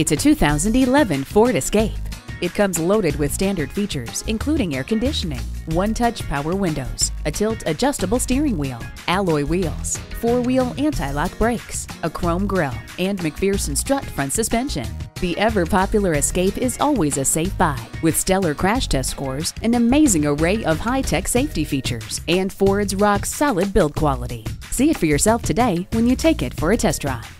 It's a 2011 Ford Escape. It comes loaded with standard features, including air conditioning, one-touch power windows, a tilt adjustable steering wheel, alloy wheels, four-wheel anti-lock brakes, a chrome grille, and MacPherson strut front suspension. The ever-popular Escape is always a safe buy, with stellar crash test scores, an amazing array of high-tech safety features, and Ford's rock-solid build quality. See it for yourself today when you take it for a test drive.